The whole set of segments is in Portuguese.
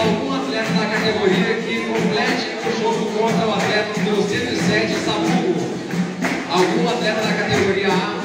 algum atleta da categoria que complete o jogo contra o atleta número 107, Samugo. Algum atleta da categoria A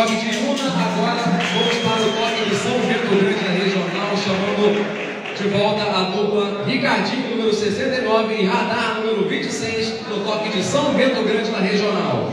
toque de Una. Agora vamos para o toque de São Bento Grande na regional, chamando de volta a dupla Ricardinho, número 69, e Radar, número 26, no toque de São Bento Grande na regional.